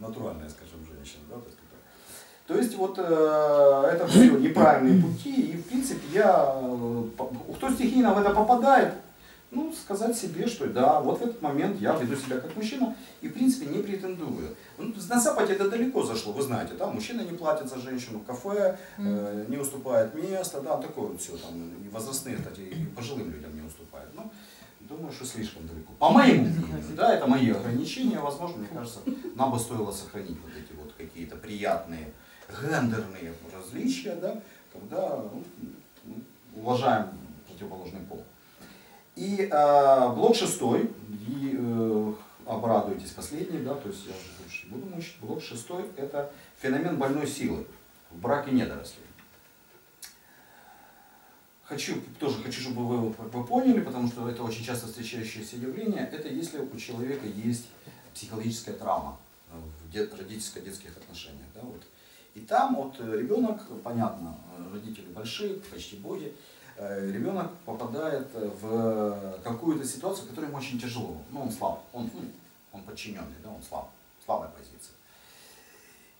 натуральные, скажем, женщины, да, то есть, то есть вот э, это все неправильные пути, и в принципе я, э, кто стихийно в это попадает, ну, сказать себе, что да, вот в этот момент я веду себя как мужчина и, в принципе, не претендую. Ну, на Западе это далеко зашло, вы знаете, да, мужчина не платит за женщину в кафе, э, не уступает место, да, такое вот все, там, и возрастные, кстати, и пожилым людям не уступает. Ну, думаю, что слишком далеко. По моему мнению, да, это мои ограничения, возможно, мне кажется, нам бы стоило сохранить вот эти вот какие-то приятные гендерные различия, да, когда ну, уважаем противоположный пол. И э, блок шестой, и э, обрадуйтесь последний, да, то есть я уже больше не буду мучить. Блок шестой это феномен больной силы в браке недорослей. Хочу, тоже хочу, чтобы вы, вы поняли, потому что это очень часто встречающееся явление, это если у человека есть психологическая травма в родительско-детских отношениях. Да, вот. И там вот ребенок, понятно, родители большие, почти боги, Э, ребенок попадает в какую-то ситуацию, которая ему очень тяжело. Ну, он слаб, он, ну, он подчиненный, да, он слаб, слабая позиция.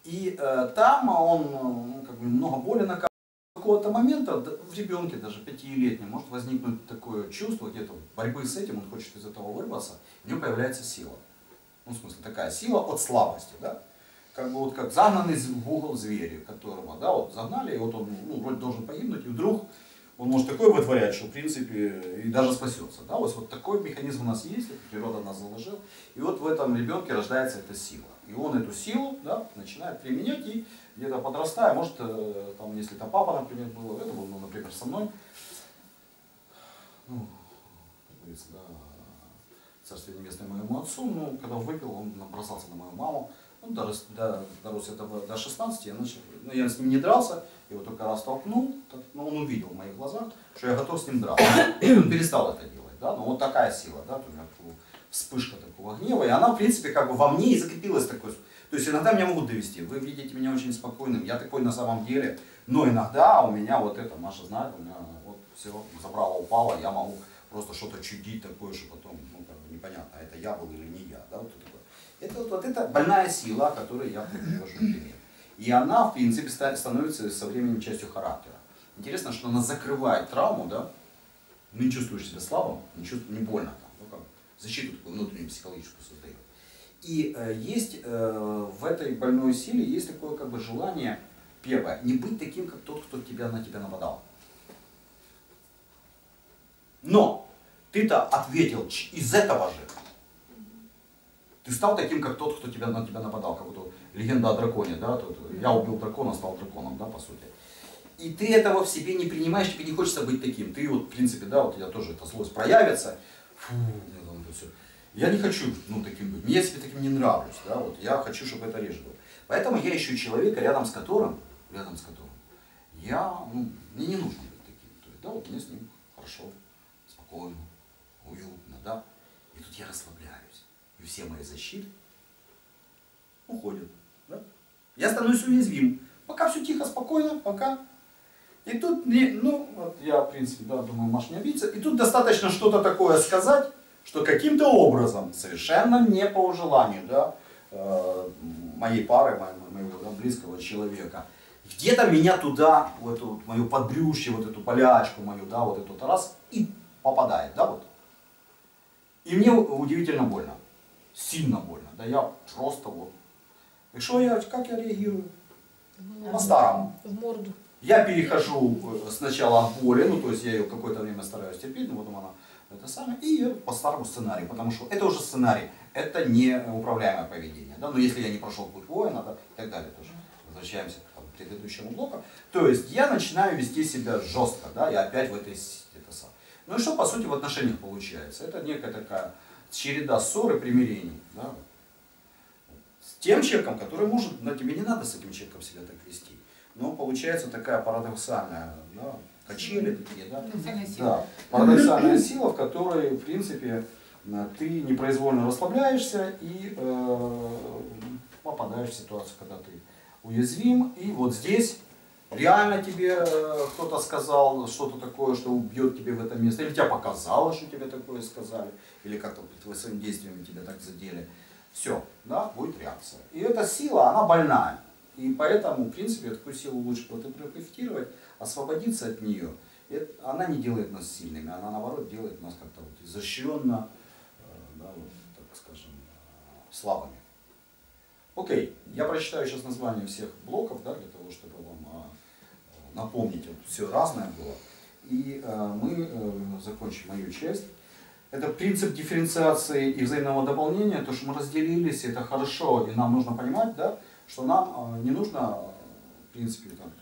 И э, там он ну, как бы много боли на какого-то момента в ребенке, даже пятилетнем, может возникнуть такое чувство где-то борьбы с этим, он хочет из этого вырваться, у него появляется сила. Ну, в смысле, такая сила от слабости, да? Как бы вот как загнанный в угол зверя, которого, да, вот загнали, и вот он, ну, вроде должен погибнуть, и вдруг он может такое вытворять, что в принципе и даже спасется. Да? Вот, вот такой механизм у нас есть, природа нас заложила. И вот в этом ребенке рождается эта сила. И он эту силу да, начинает применять и где-то подрастая, может, э, там, если это папа, например, был, это был, ну, например, со мной, ну, как говорится, да, царствие небесное моему отцу, ну, когда выпил, он набросался на мою маму, ну, дорос, до, дорос этого до 16, я начал, ну, я с ним не дрался, его только раз толкнул, так, ну, он увидел в моих глазах, что я готов с ним драться. И он перестал это делать, да, но вот такая сила, да, у меня вспышка такого гнева, и она, в принципе, как бы во мне и закрепилась такой. То есть иногда меня могут довести, вы видите меня очень спокойным, я такой на самом деле, но иногда у меня вот это, Маша знает, у меня вот все забрало, упало, я могу просто что-то чудить такое, что потом, ну, как бы непонятно, это я был или не я, да, вот такое. Это вот, вот это больная сила, которую я привожу пример. И она, в принципе, становится со временем частью характера. Интересно, что она закрывает травму, да, ну, не чувствуешь себя слабым, не, чувствуешь, не больно, там, ну, как, защиту такую внутреннюю психологическую создает. И э, есть э, в этой больной силе есть такое как бы желание, первое, не быть таким, как тот, кто тебя, на тебя нападал. Но ты-то ответил из этого же. Ты стал таким, как тот, кто тебя, на тебя нападал, как вот легенда о драконе, да, тут я убил дракона, стал драконом, да, по сути. И ты этого в себе не принимаешь, тебе не хочется быть таким. Ты вот, в принципе, да, вот я тоже, эта злость проявится, фу, там, это все. Я не хочу, ну, таким быть. Я себе таким не нравлюсь, да, вот я хочу, чтобы это реже было. Поэтому я ищу человека, рядом с которым, рядом с которым, я, ну, мне не нужно быть таким. То есть, да, вот мне с ним хорошо, спокойно, уютно, да. И тут я расслабляюсь и все мои защиты уходят. Я становлюсь уязвим. Пока все тихо, спокойно, пока. И тут, не, ну, вот я, в принципе, да, думаю, Маш не обидится. И тут достаточно что-то такое сказать, что каким-то образом, совершенно не по желанию, да, э, моей пары, моего, моего близкого человека, где-то меня туда, в эту мою подбрюшье, вот эту болячку мою, да, вот эту раз, и попадает, да, вот. И мне удивительно больно сильно больно. Да я просто вот. И что я, как я реагирую? По-старому. В морду. Я перехожу э, сначала от боли, ну то есть я ее какое-то время стараюсь терпеть, но потом она это самое, и по старому сценарию, потому что это уже сценарий, это не управляемое поведение. Да? Но если я не прошел путь воина да, и так далее тоже. Возвращаемся к предыдущему блоку. То есть я начинаю вести себя жестко, да, и опять в этой это самое. Ну и что по сути в отношениях получается? Это некая такая череда ссор и примирений. Да? Тем человеком, который может, но тебе не надо с этим человеком себя так вести. Но получается такая парадоксальная, да, качели такие, да? Да, парадоксальная сила, в которой, в принципе, ты непроизвольно расслабляешься и э, попадаешь в ситуацию, когда ты уязвим. И вот здесь Реально тебе э, кто-то сказал что-то такое, что убьет тебе в это место, или тебе показалось, что тебе такое сказали, или как-то вы своими действиями тебя так задели. Все, да, будет реакция. И эта сила, она больная. И поэтому, в принципе, такую силу лучше протерапевтировать, освободиться от нее. Это, она не делает нас сильными, она наоборот делает нас как-то вот изощренно, э, да, вот, так скажем, э, слабыми. Окей, я прочитаю сейчас название всех блоков, да, для того, чтобы вам э, напомнить, вот, все разное было. И э, мы э, закончим мою часть. Это принцип дифференциации и взаимного дополнения, то, что мы разделились, это хорошо, и нам нужно понимать, да, что нам э, не нужно, в принципе, там,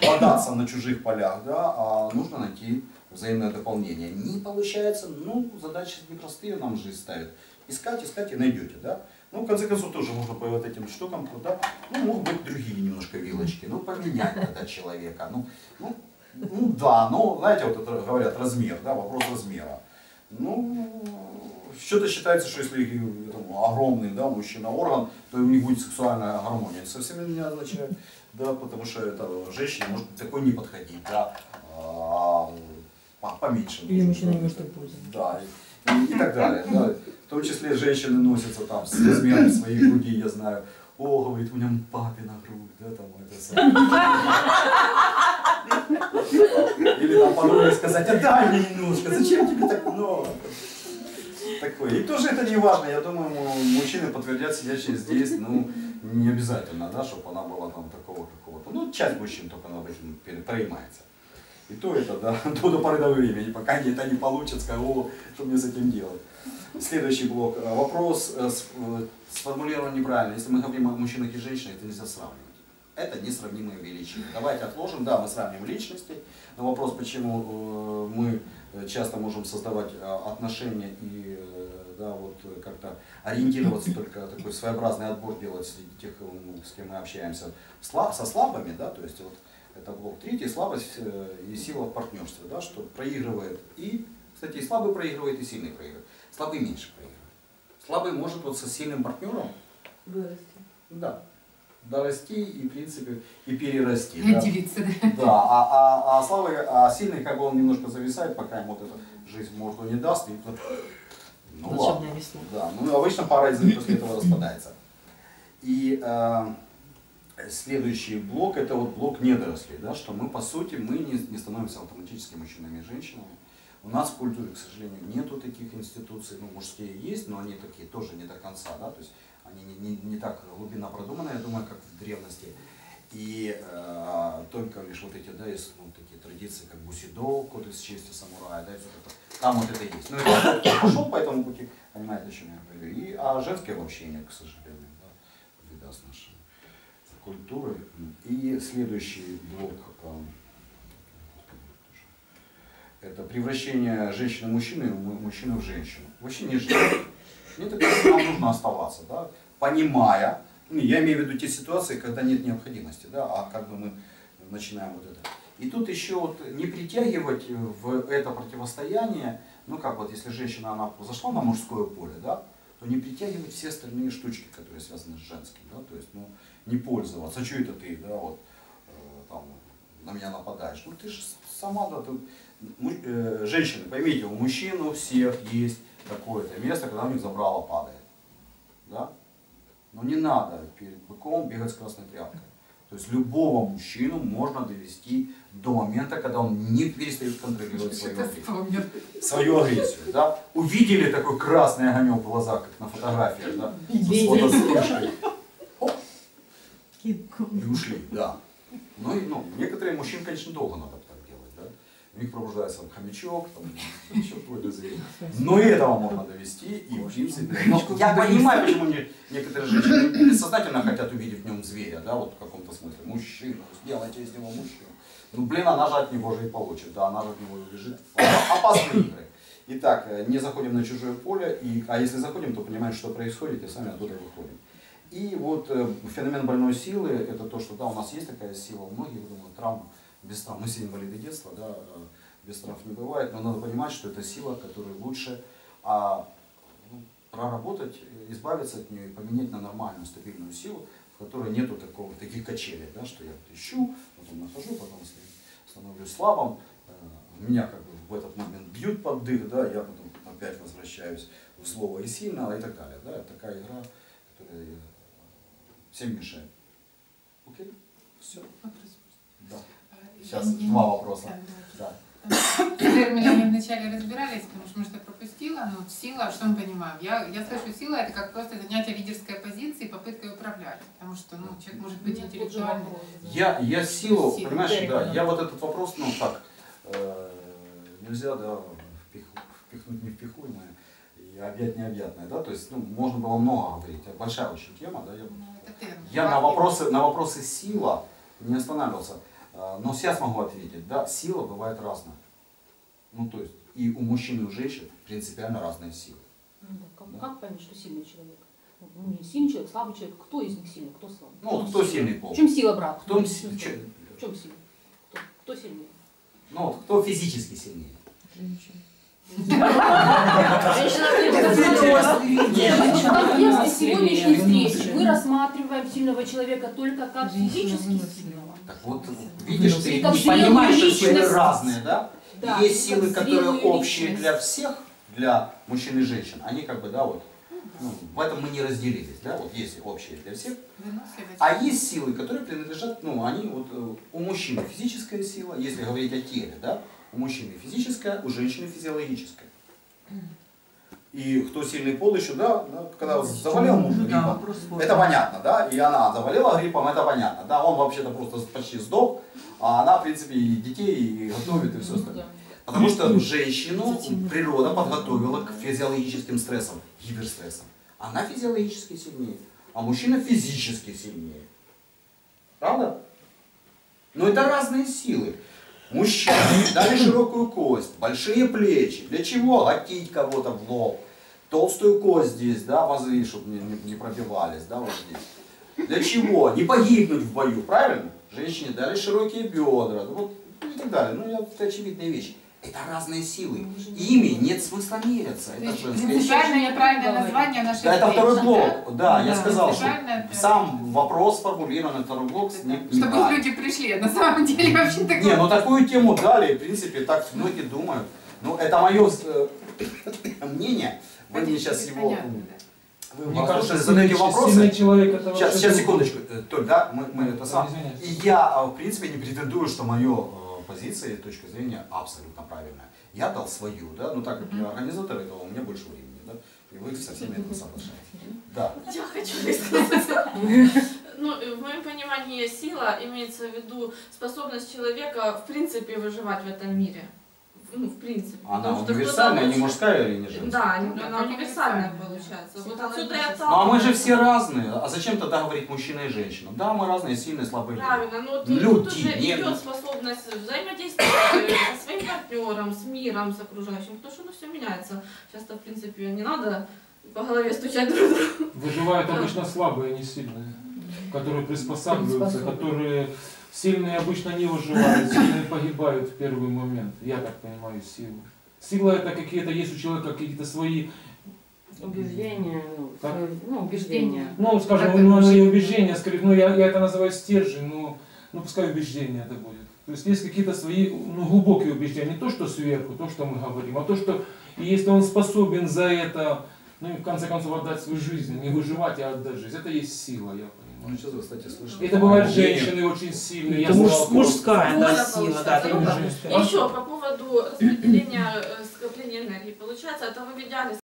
бодаться на чужих полях, да, а нужно найти взаимное дополнение. Не получается, ну, задачи непростые нам жизнь ставит. Искать, искать и найдете, да. Ну, в конце концов, тоже можно по вот этим штукам, да, ну, могут быть другие немножко вилочки, ну, поменять тогда человека, ну, ну, ну, да, ну, знаете, вот это говорят, размер, да, вопрос размера. Ну, что-то считается, что если там, огромный да, мужчина орган, то у них будет сексуальная гармония. Это совсем не означает, да, потому что это женщине может такой не подходить, да, а, поменьше. Или мужчина не может быть. Да, и, и так далее. Да. В том числе женщины носятся там с размером своей груди, я знаю. О, говорит, у меня папина грудь, да, там это самое. Или там подруге сказать, а дай мне немножко, зачем тебе так много? Такое. И тоже это не важно, я думаю, мужчины подтвердят сидящие здесь, ну, не обязательно, да, чтобы она была там такого какого-то. Ну, часть мужчин только об этом проимается. И то это, да, до, до поры до времени, пока это не получат, скажут, о, что мне с этим делать. Следующий блок. Вопрос э, э, сформулирован неправильно. Если мы говорим о мужчинах и женщинах, это нельзя сравнивать. Это несравнимые величины. Давайте отложим. Да, мы сравним личности. Но вопрос, почему э, мы часто можем создавать отношения и да, вот как-то ориентироваться только такой своеобразный отбор делать среди тех, с кем мы общаемся, со слабыми, да, то есть вот это блок третий, слабость и сила в партнерстве, да, что проигрывает и, кстати, и слабый проигрывает, и сильный проигрывает. Слабый меньше проигрывает. Слабый может вот со сильным партнером вырасти. Да. Дорасти и, в принципе, и перерасти. И отделиться, да. Да, а, а, а, слабый, а сильный, как бы он немножко зависает, пока ему вот эта жизнь морду не даст. И, ну ладно. Весна. Да, ну обычно пара из них после этого распадается. И э, следующий блок, это вот блок недорослей, да, что мы, по сути, мы не, не становимся автоматически мужчинами и женщинами у нас в культуре, к сожалению, нету таких институций, ну, мужские есть, но они такие тоже не до конца, да, то есть они не, не, не так глубина продуманы, я думаю, как в древности. И э, только лишь вот эти, да, есть ну, такие традиции, как бусидо, кодекс чести самурая, да, и все это. Там вот это есть. Ну, это пошел по этому пути, понимаете, о чем я говорю. И, а женское вообще нет, к сожалению, да, беда с нашей культурой. И следующий блок. Э, это превращение женщины в мужчину и мужчины в женщину. Вообще не женщина. Мне так нам нужно оставаться, да, понимая, ну, я имею в виду те ситуации, когда нет необходимости, да, а как бы мы начинаем вот это. И тут еще вот не притягивать в это противостояние, ну как вот если женщина, она зашла на мужское поле, да, то не притягивать все остальные штучки, которые связаны с женским, да, то есть, ну, не пользоваться, а что это ты, да, вот, э, там, на меня нападаешь, ну ты же сама, да, ты Э, женщины, поймите, у мужчин у всех есть какое-то место, когда у них забрало падает. Да? Но не надо перед быком бегать с красной тряпкой. То есть любого мужчину можно довести до момента, когда он не перестает контролировать свою агрессию. Свою агрессию. Да? Увидели такой красный огонек в глазах, как на фотографиях, да? И ушли, да. Ну, и, ну, некоторые мужчин, конечно, долго надо у них пробуждается там, хомячок, там, еще какое-то зрение. Но и этого можно довести, и в принципе. Но я понимаю, почему мне некоторые женщины сознательно хотят увидеть в нем зверя, да, вот в каком-то смысле. Мужчину, сделайте из него мужчину. Ну, блин, она же от него же и получит, да, она же от него убежит. Опасные игры. Итак, э, не заходим на чужое поле, и, а если заходим, то понимаем, что происходит, и сами оттуда выходим. И вот э, феномен больной силы, это то, что да, у нас есть такая сила, у многих, думаю, травма без травм. Мы все инвалиды детства, да, э, без травм не бывает, но надо понимать, что это сила, которую лучше а, ну, проработать, избавиться от нее и поменять на нормальную, стабильную силу, в которой нету такого, таких качелей, да, что я вот ищу, потом нахожу, потом ста- становлюсь слабым, э, меня как бы в этот момент бьют под дых, да, я потом опять возвращаюсь в злого и сильного и так далее. Да, такая игра, которая э, всем мешает. Окей? Все. Сейчас два вопроса. Да. С терминами вначале разбирались, потому что, может, я пропустила, но сила, что мы понимаем? Я, я слышу, сила это как просто занятие лидерской позиции попытка управлять. Потому что ну, человек может быть интеллектуальным. Я, я силу, Силу, понимаешь, да, я вот этот вопрос, ну так, э, нельзя, да, впих- впихнуть невпихуемое и объять необъятное, да, то есть, ну, можно было много говорить, большая очень тема, да, я, Ну, я на вопросы, на вопросы сила не останавливался, но сейчас могу ответить, да, сила бывает разная, ну, то есть, и у мужчин и у женщин принципиально разные силы. Ну да, Как, как понять, что сильный человек? Ну, не сильный человек, слабый человек. Кто из них сильный, кто слабый? Ну, вот кто сильный пол? В чем сила, брат? Кто, Ну, си- ну, че- В чем сила? Кто, кто сильнее? ну, вот кто физически сильнее? Женщина. Если сегодняшней встречи мы рассматриваем сильного человека только как физически сильного. Так вот, видишь, ты не понимаешь, что силы разные, да? Да, есть силы, которые общие личность. для всех, для мужчин и женщин. Они как бы, да, вот, ну, в этом мы не разделились, да, вот есть общие для всех. А есть силы, которые принадлежат, ну, они вот, э, у мужчины физическая сила, если говорить о теле, да, у мужчины физическая, у женщины физиологическая. И кто сильный пол еще, да, да, когда заболел муж Ну да, гриппом, это понятно, да, и она заболела гриппом, это понятно, да, он вообще-то просто почти сдох, а она, в принципе, и детей и готовит, и все остальное. Потому что женщину природа подготовила к физиологическим стрессам, гиперстрессам. Она физиологически сильнее, а мужчина физически сильнее. Правда? Но это разные силы. Мужчине дали широкую кость, большие плечи. Для чего? Латить кого-то в лоб. Толстую кость здесь, да, мозги, чтобы не, не- не пробивались, да, вот здесь. Для чего? Не погибнуть в бою, правильно? Женщине дали широкие бедра, ну вот, ну и так далее. Ну, это очевидные вещи. Это разные силы. Ими нет смысла меряться. То Это принципиальное неправильное название нашей да, это второй блок. Да, я Да. сказал, что сам вопрос сформулирован, второй блок не, Чтобы люди пришли, на самом деле вообще такое. Не, ну такую тему дали, в принципе, так многие думают. Ну, это мое мнение. Вы мне сейчас его... Вы Мне кажется, задаете вопросы. человек Сейчас, сейчас, секундочку. Э, Толь, да, мы, мы это сам. И я, а, в принципе, не претендую, что мое позиция и точка зрения абсолютно правильная. Я дал свою, да, ну так как я организатор этого, у меня больше времени, да, и вы со всеми этим соглашаетесь. Да. Я хочу высказаться. Ну, в моем понимании сила имеется в виду способность человека в принципе выживать в этом мире. Ну, в принципе. Она Потому универсальная, не мужская или не женская? Да, Ну, она универсальная получается. Вот отсюда и Психологически. Ну а мы же все разные. А зачем тогда говорить мужчина и женщина? Да, мы разные, сильные, слабые. люди. Правильно, но тут, Люди, тут уже не- идет способность взаимодействовать со своим партнером, с миром, с окружающим, потому что ну, все меняется. Часто, в принципе, не надо по голове стучать друг другу. Выживают обычно слабые, а не сильные. Которые приспосабливаются, которые сильные обычно не выживают, сильные погибают в первый момент. Я так понимаю силу. Сила это какие-то, есть у человека какие-то свои, Убеждения, ну, свои- ну, убеждения. ну, скажем, Как ну, это не убеждения, скорее, ну, я, я это называю стержень, но, ну, пускай убеждения это будет. То есть есть какие-то свои, ну, глубокие убеждения, не то, что сверху, то, что мы говорим, а то, что, и если он способен за это, ну, и в конце концов отдать свою жизнь, не выживать, а отдать жизнь, это есть сила, я Ну, сейчас вы, кстати. Это бывают женщины очень сильные. Это муж- мужская, да, сила, да, это. И еще по поводу распределения э, скопления энергии. Получается, это в идеале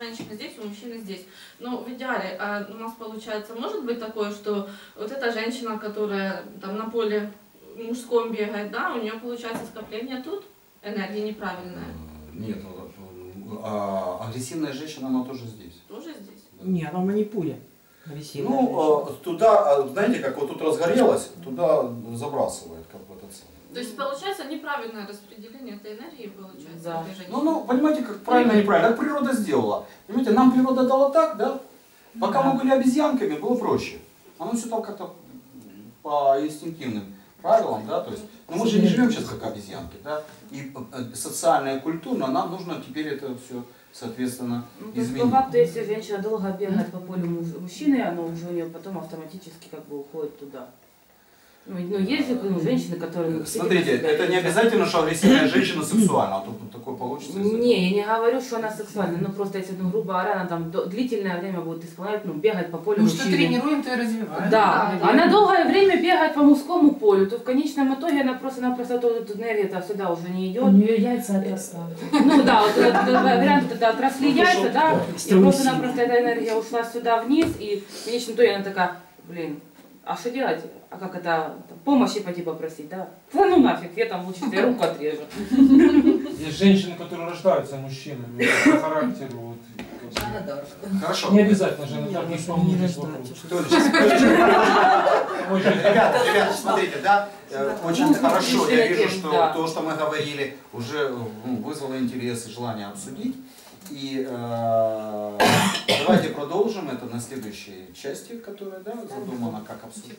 женщина здесь, у мужчины здесь. Но в идеале а у нас получается, может быть такое, что вот эта женщина, которая там на поле мужском бегает, да, у нее получается скопление тут, энергия неправильная. Э, Нет, а, агрессивная женщина, она тоже здесь. Тоже здесь. Да. Нет, она манипуля. Агрессивная Ну, э, туда, э, знаете, как вот тут разгорелось, туда забрасывает, как бы этот самый. То есть получается неправильное распределение этой энергии получается. Да. Ну, ну, понимаете, как правильно, неправильно, как природа сделала. Понимаете, нам природа дала так, да? Пока мы были обезьянками, было проще. Оно все там как-то по инстинктивным правилам, да, то есть, ну мы же не живем сейчас как обезьянки, да, и э, социально и культурно нам нужно теперь это все, соответственно, Ну, то есть, по изменить. факту, если женщина долго бегает по полю муж- мужчины, оно уже у нее потом автоматически как бы уходит туда. Ну, ну есть же ну, женщины, которые... ну, Смотрите, это не обязательно, что агрессивная женщина сексуальна, а то такое получится. Не, я не говорю, что она сексуальная, ну просто если, ну, грубо говоря, она там длительное время будет исполнять, ну, бегать по полю Ну что мужчины. тренируем, то и развиваем. Да, Да, она долгое время бегает по мужскому полю, то в конечном итоге она просто-напросто тут энергия сюда уже не У идет. нее яйца отрастают. Ну да, вот этот э, вариант, это отросли яйца, да, и просто-напросто эта энергия ушла сюда вниз, и в конечном итоге она такая, блин, а что делать? А как это, там, помощи пойти попросить, да? Да ну нафиг, я там лучше тебе руку отрежу. Есть женщины, которые рождаются мужчинами по характеру. Вот. Хорошо. Не обязательно же, не. Кто здесь? Ой, женщина. Ребята, ребята, смотрите, да, э, очень Ну, хорошо, я вижу, что то, что мы говорили, уже ну, вызвало интерес и желание обсудить. И э, давайте продолжим это на следующей части, которая да, задумана как обсудить.